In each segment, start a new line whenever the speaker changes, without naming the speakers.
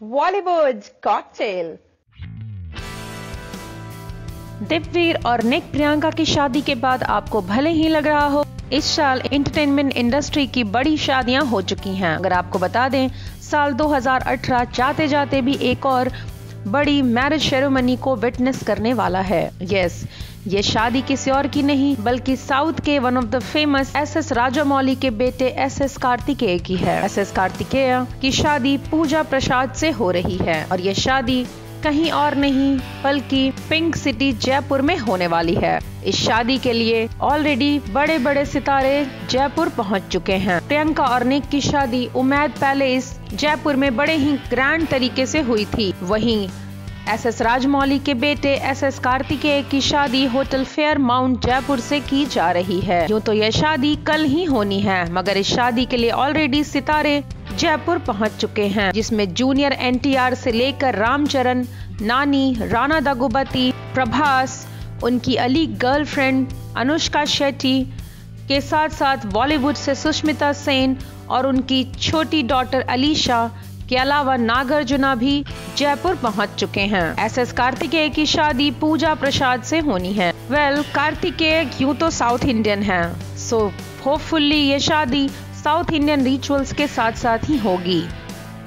Bollywood cocktail.
दिव्यवीर और निक प्रियंका की शादी के बाद आपको भले ही लग रहा हो, इस साल एंटरटेनमेंट इंडस्ट्री की बड़ी शादियाँ हो चुकी हैं अगर आपको बता दें, साल 2018 जाते जाते भी एक और बड़ी मैरिज सेरेमनी को विटनेस करने वाला है यस ये शादी किसी और की नहीं, बल्कि साउथ के one of the famous S S Rajamouli के बेटे एस एस कार्तिकेय की है। एस एस कार्तिकेय की शादी पूजा प्रसाद से हो रही है और ये शादी कहीं और नहीं, बल्कि पिंक सिटी जयपुर में होने वाली है। इस शादी के लिए ऑलरेडी बड़े बड़े सितारे जयपुर पहुँच चुके हैं। प्रियंका और निक की शादी उमैद पैलेस जयपुर में बड़े ही ग्रैंड तरीके से हुई थी। वहीं एस एस राजमौली के बेटे एस एस कार्तिकेय की शादी होटल फेयर माउंट जयपुर से की जा रही है। यूँ तो यह शादी कल ही होनी है, मगर इस शादी के लिए ऑलरेडी सितारे जयपुर पहुँच चुके हैं, जिसमें जूनियर एनटीआर से लेकर रामचरण नानी राणा दगुबती, प्रभास, उनकी अली गर्लफ्रेंड अनुष्का शेट्टी के साथ साथ बॉलीवुड से सुष्मिता सेन और उनकी छोटी डॉटर अलीशा के अलावा नागार्जुना भी जयपुर पहुँच चुके हैं। एस एस कार्तिकेय की शादी पूजा प्रसाद से होनी है। वेल well, कार्तिकेय यूँ तो साउथ इंडियन है। सो होपफुल्ली ये शादी साउथ इंडियन रिचुअल्स के साथ साथ ही होगी।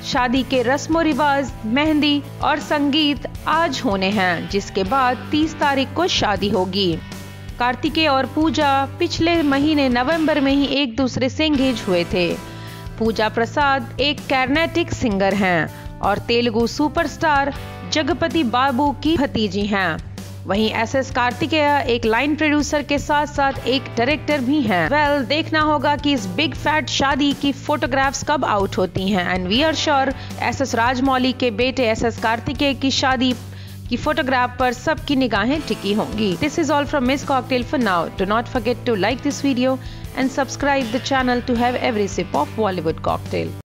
शादी के रस्म रिवाज मेहंदी और संगीत आज होने हैं जिसके बाद 30 तारीख को शादी होगी। कार्तिकेय और पूजा पिछले महीने नवंबर में ही एक दूसरे से एंगेज हुए थे। पूजा प्रसाद एक कैरनेटिक सिंगर हैं। और तेलुगु सुपरस्टार जगपति बाबू की भतीजी हैं। वहीं एस एस कार्तिकेय एक लाइन प्रोड्यूसर के साथ साथ एक डायरेक्टर भी हैं। वेल well, देखना होगा कि इस बिग फैट शादी की फोटोग्राफ्स कब आउट होती हैं। And we are sure S S Rajamouli के बेटे एस एस कार्तिकेय की शादी की फोटोग्राफ पर सबकी निगाहें टिकी होंगी। This is all from Miss Cocktail for now do not forget to like this video and subscribe the channel to have every sip of Bollywood cocktail.